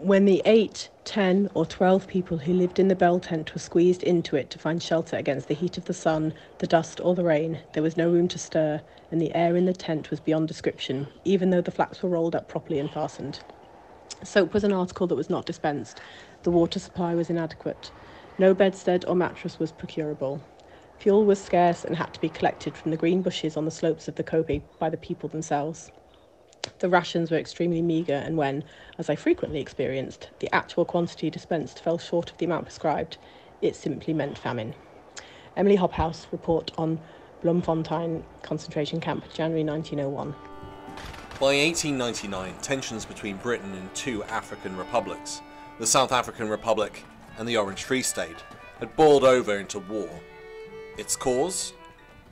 When the 8, 10 or 12 people who lived in the bell tent were squeezed into it to find shelter against the heat of the sun, the dust or the rain, there was no room to stir, and the air in the tent was beyond description, even though the flaps were rolled up properly and fastened. Soap was an article that was not dispensed. The water supply was inadequate. No bedstead or mattress was procurable. Fuel was scarce and had to be collected from the green bushes on the slopes of the kopjes by the people themselves. The rations were extremely meagre, and when, as I frequently experienced, the actual quantity dispensed fell short of the amount prescribed, it simply meant famine. Emily Hobhouse, report on Bloemfontein concentration camp, January 1901. By 1899, tensions between Britain and two African republics, the South African Republic and the Orange Free State, had boiled over into war. Its cause?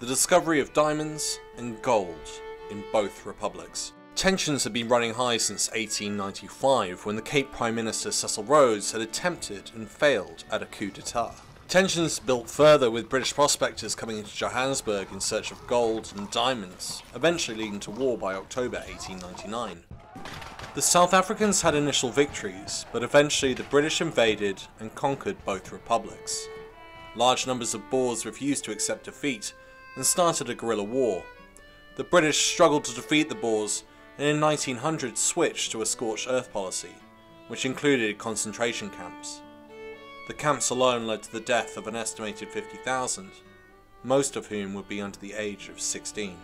The discovery of diamonds and gold in both republics. Tensions had been running high since 1895 when the Cape Prime Minister Cecil Rhodes had attempted and failed at a coup d'etat. Tensions built further with British prospectors coming into Johannesburg in search of gold and diamonds, eventually leading to war by October 1899. The South Africans had initial victories, but eventually the British invaded and conquered both republics. Large numbers of Boers refused to accept defeat and started a guerrilla war. The British struggled to defeat the Boers and in 1900 switched to a scorched earth policy, which included concentration camps. The camps alone led to the death of an estimated 50,000, most of whom would be under the age of 16.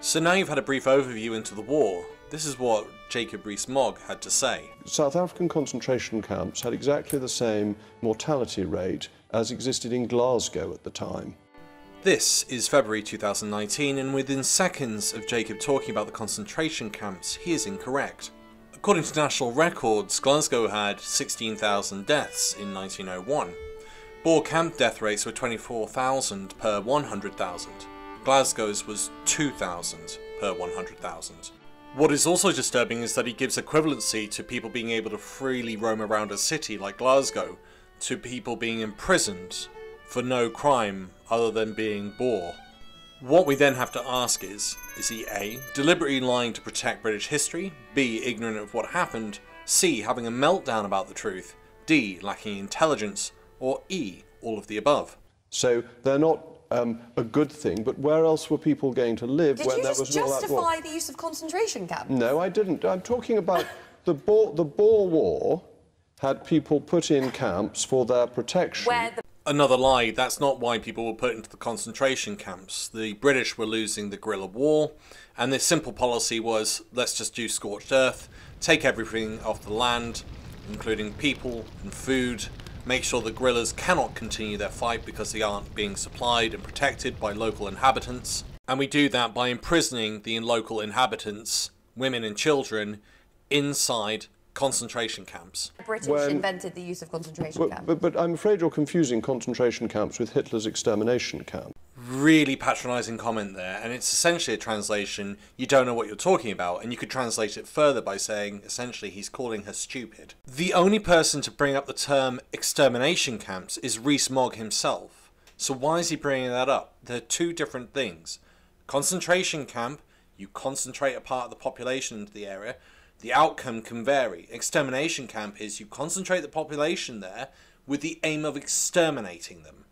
So now you've had a brief overview into the war, this is what Jacob Rees-Mogg had to say. South African concentration camps had exactly the same mortality rate as existed in Glasgow at the time. This is February 2019 and within seconds of Jacob talking about the concentration camps, he is incorrect. According to national records, Glasgow had 16,000 deaths in 1901. Boer camp death rates were 24,000 per 100,000. Glasgow's was 2,000 per 100,000. What is also disturbing is that he gives equivalency to people being able to freely roam around a city like Glasgow to people being imprisoned for no crime other than being Boer. What we then have to ask is, is he A, deliberately lying to protect British history, B, ignorant of what happened, C, having a meltdown about the truth, D, lacking intelligence, or E, all of the above? So they're not um, a good thing, but where else were people going to live Did when you there just was all that war? justify the use of concentration camps? No, I didn't. I'm talking about the Boer, the Boer War had people put in camps for their protection. Where the Another lie, that's not why people were put into the concentration camps. The British were losing the guerrilla war, and this simple policy was let's just do scorched earth, take everything off the land, including people and food, make sure the guerrillas cannot continue their fight because they aren't being supplied and protected by local inhabitants. And we do that by imprisoning the local inhabitants, women and children, inside concentration camps. the British When- invented the use of concentration But, camps. but, but I'm afraid you're confusing concentration camps with Hitler's extermination camp. Really patronising comment there, and it's essentially a translation you don't know what you're talking about, and you could translate it further by saying essentially he's calling her stupid. The only person to bring up the term extermination camps is Rees-Mogg himself. So why is he bringing that up? They're two different things. Concentration camp, you concentrate a part of the population into the area. The outcome can vary. Extermination camp is you concentrate the population there with the aim of exterminating them.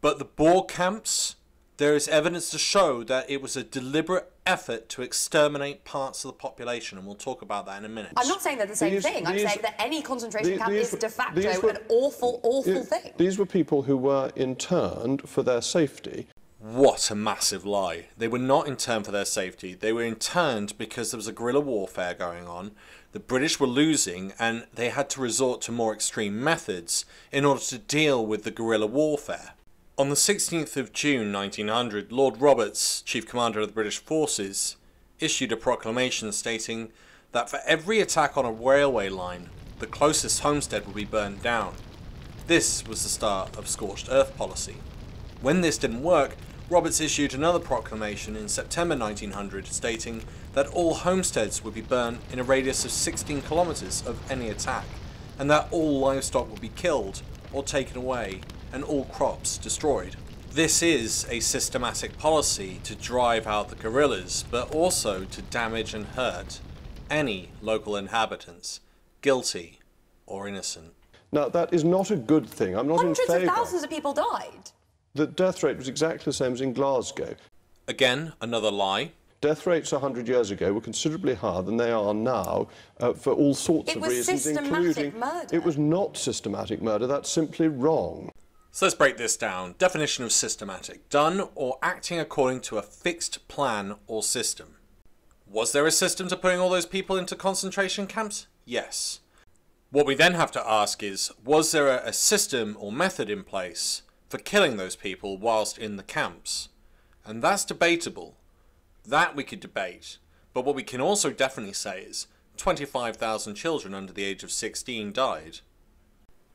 But the Boer camps, there is evidence to show that it was a deliberate effort to exterminate parts of the population, and we'll talk about that in a minute. I'm not saying they're the same These- thing. I'm saying that any concentration the- camp these is de facto were- an awful, awful Yeah, thing. These were people who were interned for their safety. What a massive lie. They were not interned for their safety. They were interned because there was a guerrilla warfare going on. The British were losing and they had to resort to more extreme methods in order to deal with the guerrilla warfare. On the 16th of June 1900, Lord Roberts, Chief Commander of the British Forces, issued a proclamation stating that for every attack on a railway line, the closest homestead would be burned down. This was the start of scorched earth policy. When this didn't work, Roberts issued another proclamation in September 1900 stating that all homesteads would be burned in a radius of 16 kilometres of any attack, and that all livestock would be killed or taken away and all crops destroyed. This is a systematic policy to drive out the guerrillas, but also to damage and hurt any local inhabitants, guilty or innocent. Now, that is not a good thing. I'm not Hundreds in of thousands of people died. The death rate was exactly the same as in Glasgow. Again, another lie. Death rates 100 years ago were considerably higher than they are now uh, for all sorts It of was reasons, systematic including. murder. It was not systematic murder. That's simply wrong. So let's break this down. Definition of systematic done or acting according to a fixed plan or system. Was there a system to putting all those people into concentration camps? Yes. What we then have to ask is was there a, a system or method in place for killing those people whilst in the camps? And that's debatable. That we could debate. But what we can also definitely say is 25,000 children under the age of 16 died.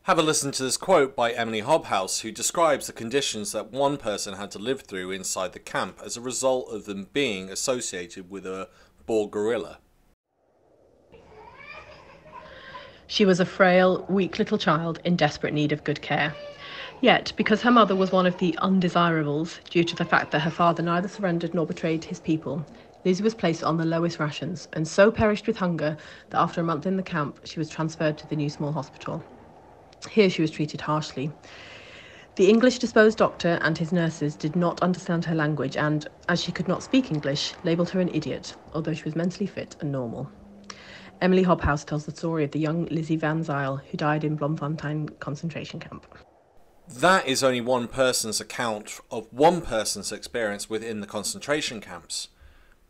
Have a listen to this quote by Emily Hobhouse, who describes the conditions that one person had to live through inside the camp as a result of them being associated with a Boer guerrilla. She was a frail, weak little child in desperate need of good care. Yet, because her mother was one of the undesirables, due to the fact that her father neither surrendered nor betrayed his people, Lizzie was placed on the lowest rations and so perished with hunger that after a month in the camp, she was transferred to the new small hospital. Here she was treated harshly. The English disposed doctor and his nurses did not understand her language and, as she could not speak English, labelled her an idiot, although she was mentally fit and normal. Emily Hobhouse tells the story of the young Lizzie Van Zyl who died in Bloemfontein concentration camp. That is only one person's account of one person's experience within the concentration camps.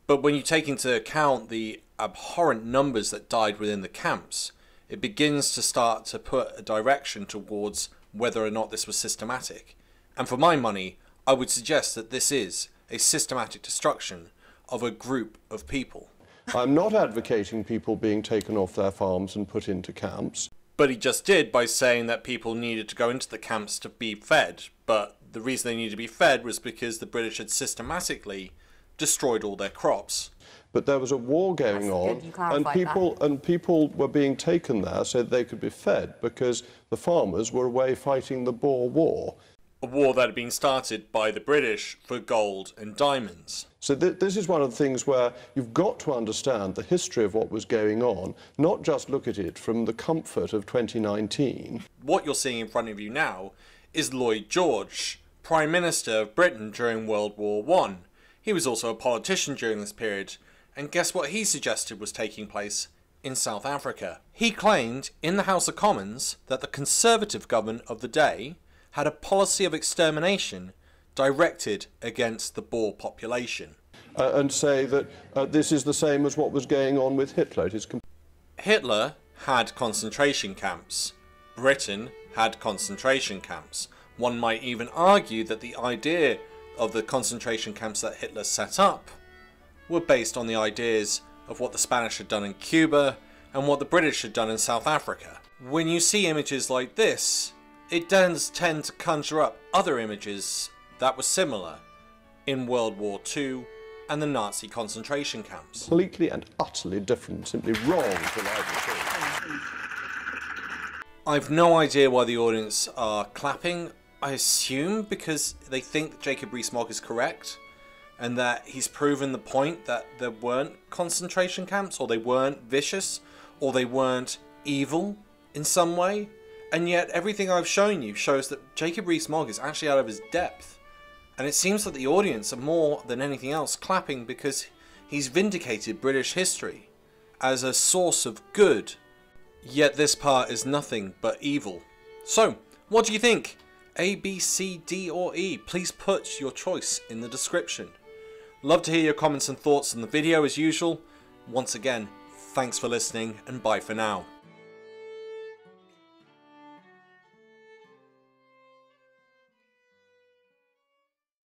But when you take into account the abhorrent numbers that died within the camps, it begins to start to put a direction towards whether or not this was systematic. And for my money, I would suggest that this is a systematic destruction of a group of people. I'm not advocating people being taken off their farms and put into camps. But he just did by saying that people needed to go into the camps to be fed. But the reason they needed to be fed was because the British had systematically destroyed all their crops. But there was a war going That's on, and clarified people and people were being taken there so they could be fed because the farmers were away fighting the Boer War. A war that had been started by the British for gold and diamonds. So th- this is one of the things where you've got to understand the history of what was going on, not just look at it from the comfort of 2019. What you're seeing in front of you now is Lloyd George, Prime Minister of Britain during World War One. He was also a politician during this period, and guess what he suggested was taking place in South Africa? He claimed in the House of Commons that the Conservative government of the day had a policy of extermination directed against the Boer population. Uh, and say that uh, this is the same as what was going on with Hitler. It is Hitler had concentration camps. Britain had concentration camps. One might even argue that the idea of the concentration camps that Hitler set up were based on the ideas of what the Spanish had done in Cuba and what the British had done in South Africa. When you see images like this, it does tend to conjure up other images that were similar in World War II and the Nazi concentration camps. completely and utterly different, simply wrong to. I've no idea why the audience are clapping. I assume because they think that Jacob Rees-Mogg is correct and that he's proven the point that there weren't concentration camps or they weren't vicious or they weren't evil in some way. And yet everything I've shown you shows that Jacob Rees-Mogg is actually out of his depth. And it seems that the audience are more than anything else clapping because he's vindicated British history as a source of good Yet this part is nothing but evil. So, what do you think? A, B, C, D, or E? Please put your choice in the description. Love to hear your comments and thoughts on the video as usual. Once again, thanks for listening and bye for now.